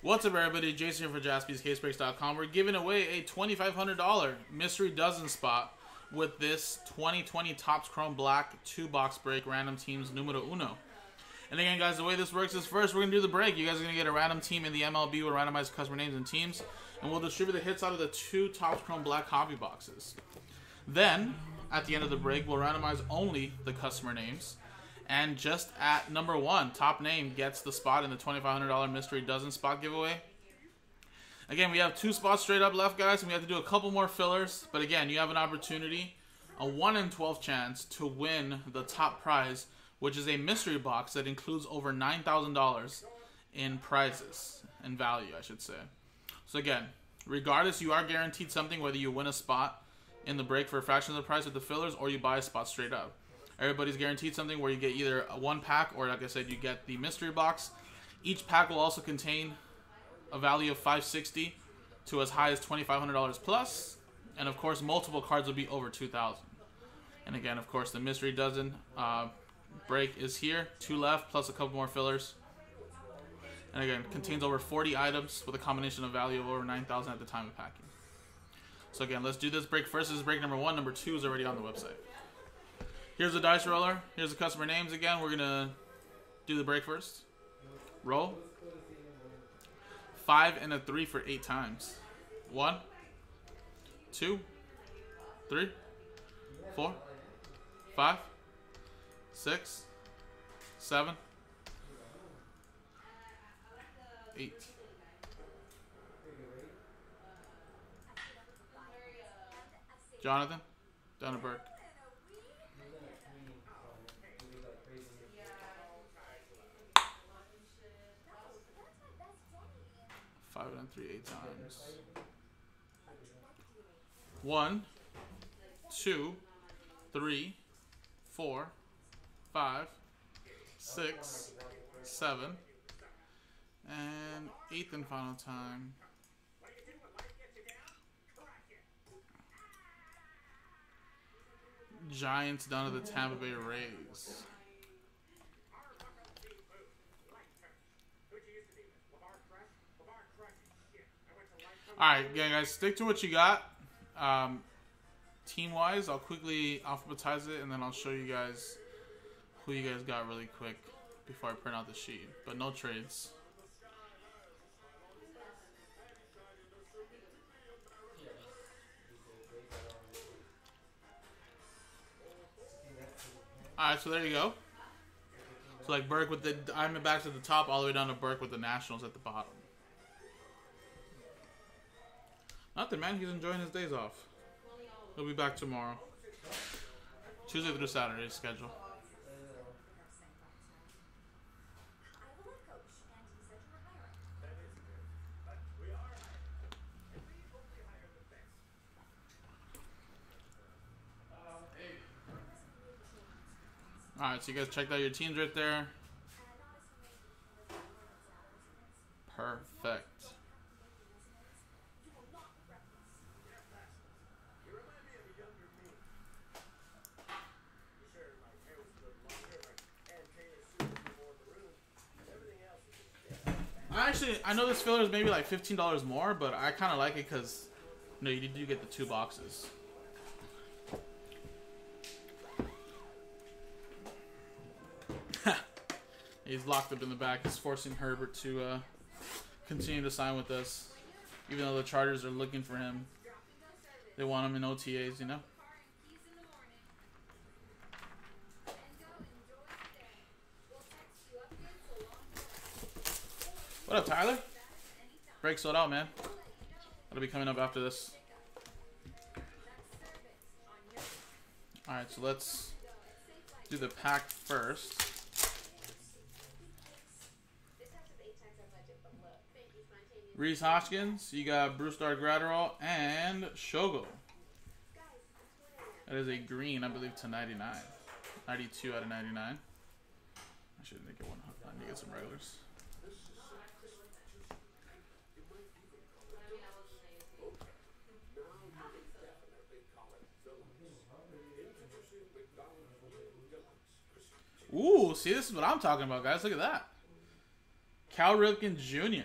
What's up, everybody? Jason here for JaspysCaseBreaks.com. We're giving away a $2,500 mystery dozen spot with this 2020 Topps Chrome Black two-box break random teams numero uno. And again, guys, the way this works is first we're going to do the break. You guys are going to get a random team in the MLB with randomized customer names and teams. And we'll distribute the hits out of the two Topps Chrome Black hobby boxes. Then, at the end of the break, we'll randomize only the customer names. And just at number one, top name gets the spot in the $2,500 mystery dozen spot giveaway. Again, we have two spots straight up left, guys, and we have to do a couple more fillers. But again, you have an opportunity, a 1 in 12 chance to win the top prize, which is a mystery box that includes over $9,000 in prizes, and value, I should say. So again, regardless, you are guaranteed something, whether you win a spot in the break for a fraction of the price with the fillers or you buy a spot straight up. Everybody's guaranteed something where you get either one pack or, like I said, you get the mystery box. Each pack will also contain a value of 560 to as high as $2,500 plus, and of course, multiple cards will be over 2,000. And again, of course, the mystery dozen uh, break is here, two left plus a couple more fillers. And again, contains over 40 items with a combination of value of over 9,000 at the time of packing. So again, let's do this break first. This is break number one. Number two is already on the website. Here's the dice roller. Here's the customer names again. We're gonna do the break first. Roll. Five and a three for eight times. One, two, three, four, five, six, seven, eight. Jonathan, Donna Burke. Five and three, eight times. One, two, three, four, five, six, seven, and eighth and final time. Giants down to the Tampa Bay Rays. Alright, yeah, guys, stick to what you got. Um, team wise, I'll quickly alphabetize it and then I'll show you guys who you guys got really quick before I print out the sheet. But no trades. Alright, so there you go. So like Burke with the Diamondbacks at the top, all the way down to Burke with the Nationals at the bottom. Nothing, man. He's enjoying his days off. He'll be back tomorrow. Tuesday through Saturday schedule. Alright, so you guys checked out your teams right there. Perfect. I actually, I know this filler is maybe like fifteen dollars more, but I kind of like it because, you know, you do get the two boxes. He's locked up in the back. He's forcing Herbert to uh, continue to sign with us, even though the Chargers are looking for him. They want him in OTAs, you know. What up, Tyler? Break sold out, man. That'll be coming up after this. Alright, so let's do the pack first. Rhys Hoskins, you got Brusdar Graterol, and Shogo. That is a green, I believe, to 99. 92 out of 99. I should make it one. I need to get some regulars. Ooh, see, this is what I'm talking about, guys. Look at that. Cal Ripken Jr.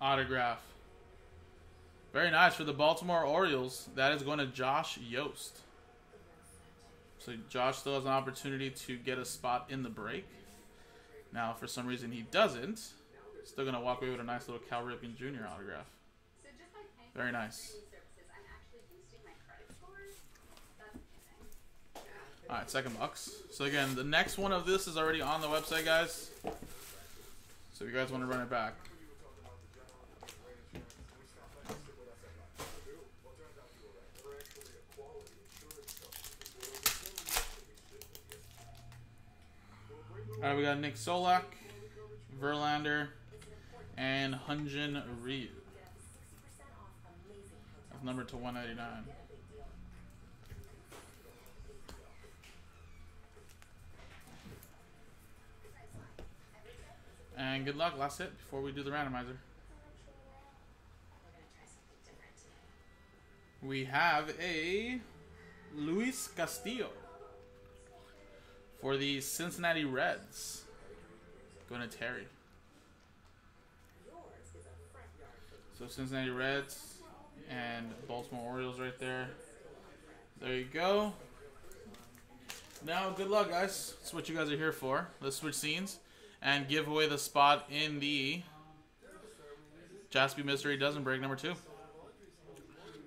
autograph. Very nice for the Baltimore Orioles. That is going to Josh Yost. So Josh still has an opportunity to get a spot in the break. Now, for some reason he doesn't. Still going to walk away with a nice little Cal Ripken Jr. autograph. Very nice. Alright, second box. So again, the next one of this is already on the website, guys. So if you guys want to run it back. Alright, we got Nick Solak, Verlander, and Hyun-Jin Ryu. That's number to 199. Good luck. Last hit before we do the randomizer. We have a Luis Castillo for the Cincinnati Reds. Going to Terry. So Cincinnati Reds and Baltimore Orioles right there. There you go. Now, good luck, guys. That's what you guys are here for. Let's switch scenes and give away the spot in the Jaspy Mystery Dozen Break number two.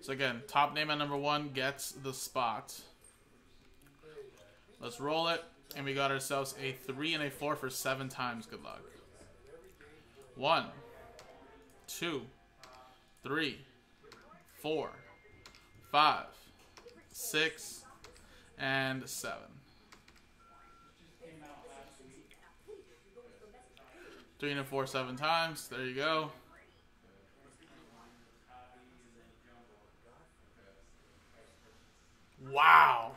So again, top name at number one gets the spot. Let's roll it. And we got ourselves a three and a four for seven times. Good luck. One, two, three, four, five, six, and seven. Three and a four, seven times. There you go. Wow.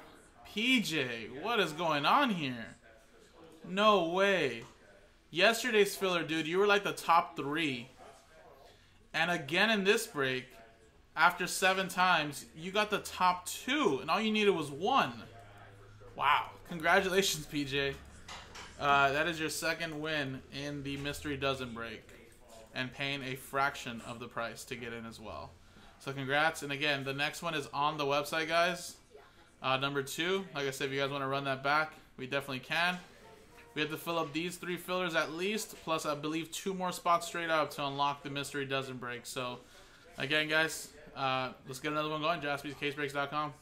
PJ, what is going on here? No way. Yesterday's filler, dude, you were like the top three. And again in this break, after seven times, you got the top two, and all you needed was one. Wow. Congratulations, PJ. Uh, that is your second win in the Mystery Dozen break, and paying a fraction of the price to get in as well. So congrats, and again, the next one is on the website, guys. Uh, number two, like I said, if you guys want to run that back, we definitely can. We have to fill up these three fillers at least, plus I believe two more spots straight up to unlock the Mystery Dozen break. So, again, guys, uh, let's get another one going. JaspysCaseBreaks.com.